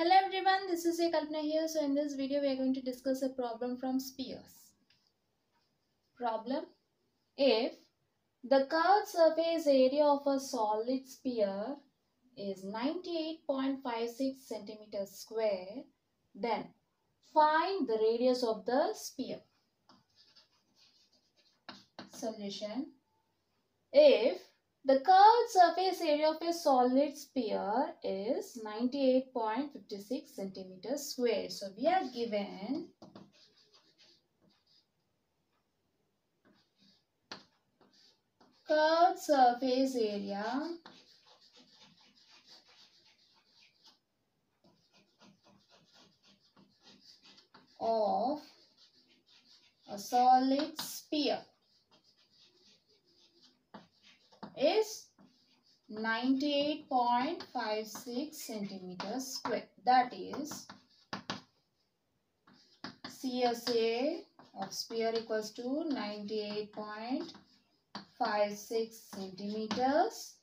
Hello everyone, this is Kalpana here. So in this video we are going to discuss a problem from spheres. Problem If the curved surface area of a solid sphere is 98.56 centimeters square, then find the radius of the sphere. Solution If the curved surface area of a solid sphere is 98.56 centimeters square. So we are given curved surface area of a solid sphere is 98.56 centimeters square. That is CSA of sphere equals to 98.56 centimeters.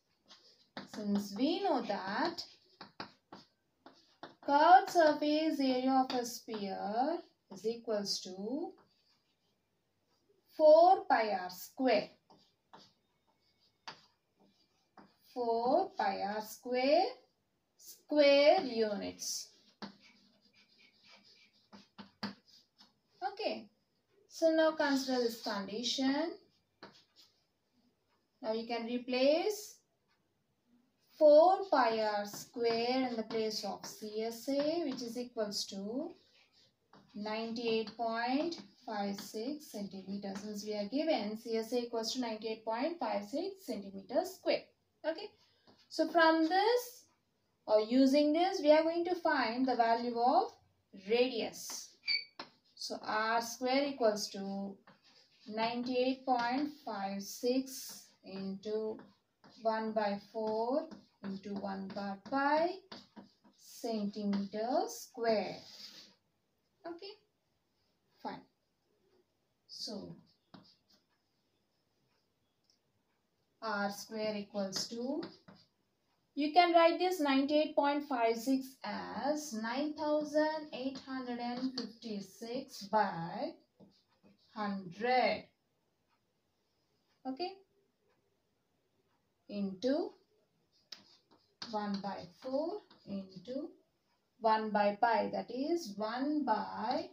Since we know that curved surface area of a sphere is equals to 4 pi r square. 4 pi r square square units. Okay. So now consider this condition. Now you can replace 4 pi r square in the place of CSA which is equals to 98.56 centimeters. Since we are given CSA equals to 98.56 centimeters square. Okay. So from this or using this we are going to find the value of radius. So r square equals to 98.56 into 1 by 4 into 1 by pi centimeter square. Okay. Fine. So r square equals to you can write this 98.56 as 9856 by 100 okay? Into 1 by 4 into 1 by pi. That is 1 by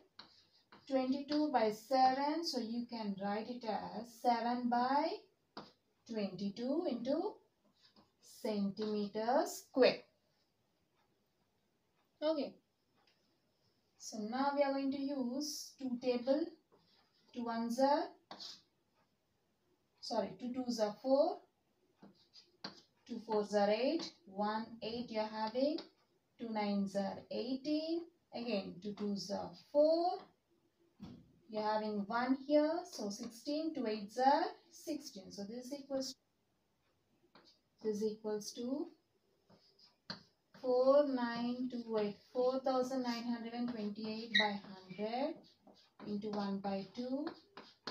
22 by 7 so you can write it as 7 by 22 into centimeter square. Okay. So now we are going to use two table. Two ones are, sorry, two twos are four, two fours are eight, one eight you are having, two nines are 18, again two twos are four, you are having 1 here. So 16, 2 8s are 16. So this equals this equals to 4928 4928 by 100 into 1 by 2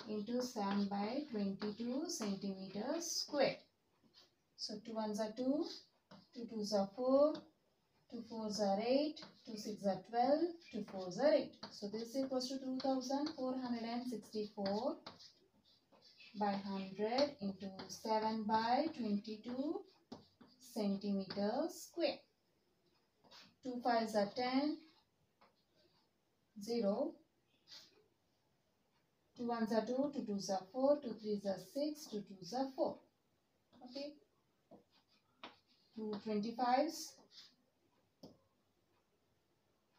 into 7 by 22 centimeters square. So 2 ones are 2, 2 twos are 4, 2 fours are 8, 2 6 are 12, 2 fours are 8. So this equals to 2464 by 100 into 7 by 22 centimeters square. 2 5s are 10, 0, 2 1s are 2, 2 2s are 4, 2 3s are 6, 2 2s are 4. Okay. 2 25s,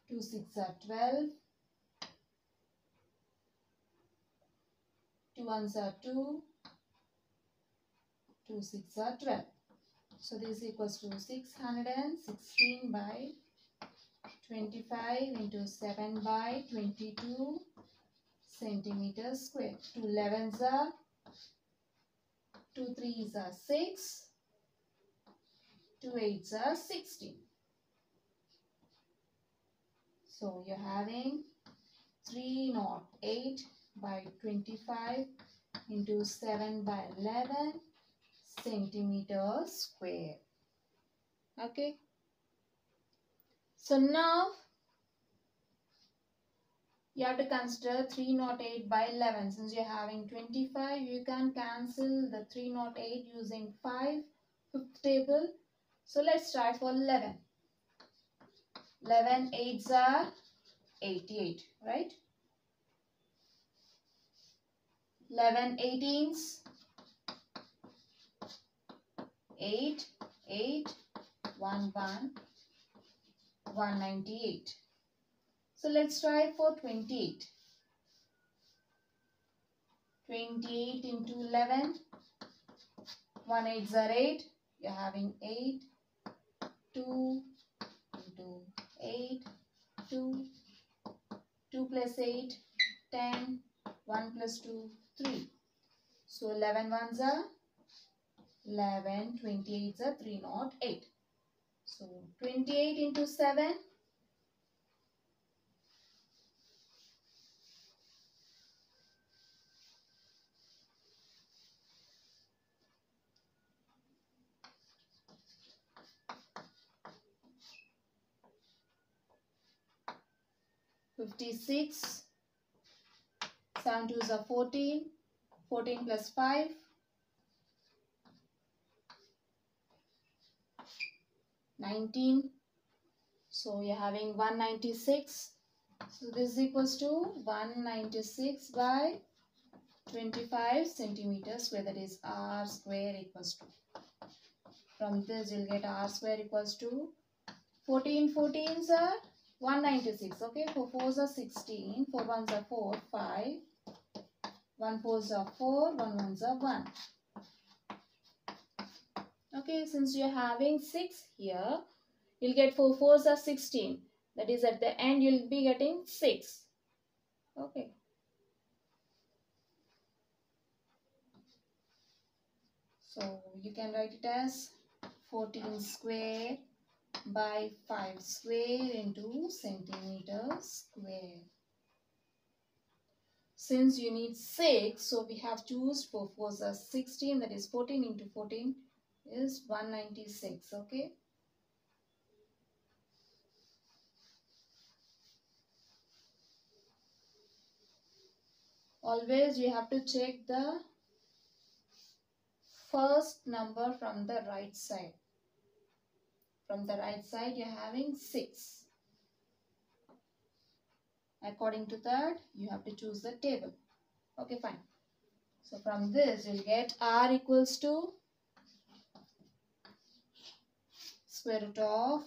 2 6 are 12, 2 ones are 2, 2 6 are 12. So this equals to 616 by 25 into 7 by 22 centimeters square. 2 11s are 2 3s are 6, 2 8s are 16. So you're having 308 by 25 into 7 by 11 centimeters square. Okay. So now you have to consider 308 by 11. Since you're having 25, you can cancel the 308 using 5 fifth table. So let's try for 11. 11 8s are 88, right? 11 18s 8 8 1 1 198 so let's try for 28 28 into 11 1 8 are 8 you're having 8 2 into 8 2 2 plus 8 10 1 plus 2 3 so 11 ones are 11 28 are 308 so 28 into 7 56 7 2s are 14 14 plus 5 19 so we are having 196 so this is equals to 196 by 25 centimeters where that is r square equals to. From this you'll get r square equals to 14 14s are 196 okay? 4 4s are 16 4 1s are 4 5 1 4s are 4 1 1s are 1 okay since you're having 6 here you'll get 4 4s are 16 that is at the end you'll be getting 6 okay. So you can write it as 14 square by 5 square into centimeter square. Since you need 6 so we have choose 4 4s are 16 that is 14 into 14 is 196 okay? Always you have to check the first number from the right side from the right side you're having 6 according to that you have to choose the table. Okay fine. So from this you'll get r equals to square root of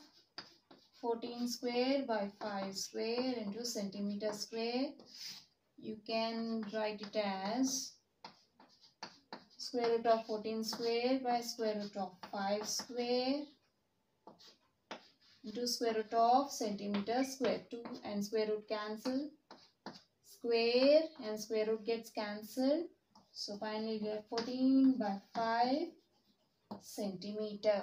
14 square by 5 square into centimeter square. You can write it as square root of 14 square by square root of 5 square into square root of centimeter square 2 and square root cancel square and square root gets cancelled so finally we get 14 by 5 centimeter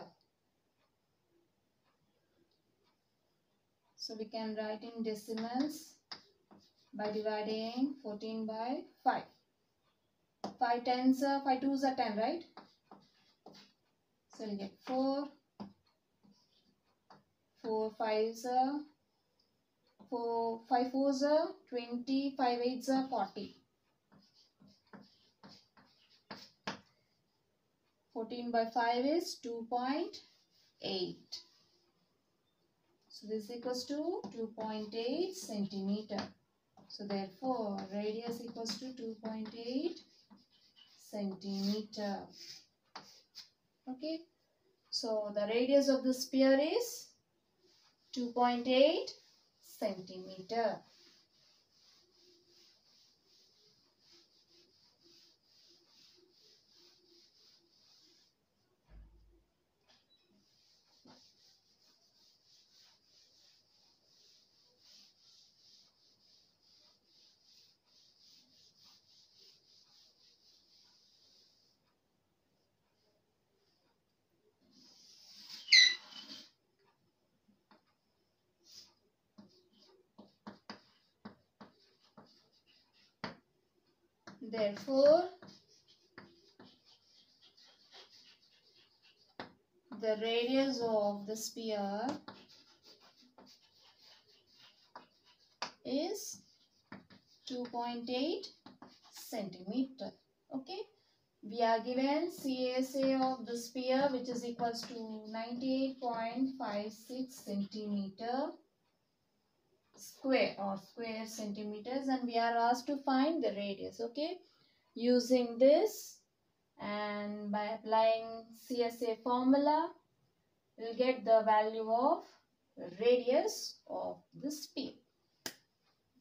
So we can write in decimals by dividing 14 by 5. 5 tens, uh, 5 twos are 10, right? So we get 4. 4 fives are 4, 5 fours are 20, 5 eights are 40. 14 by 5 is 2.8. So this equals to 2.8 centimeter. So therefore radius equals to 2.8 centimeter. Okay. So the radius of the sphere is 2.8 centimeter. Therefore, the radius of the sphere is 2.8 centimeter. Okay. We are given CSA of the sphere which is equals to 98.56 centimeter square or square centimeters and we are asked to find the radius. Okay. Using this and by applying CSA formula we'll get the value of radius of the sphere.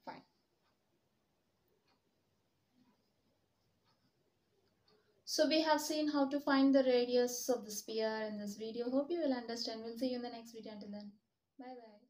Fine. So we have seen how to find the radius of the sphere in this video. Hope you will understand. We'll see you in the next video. Until then, bye bye.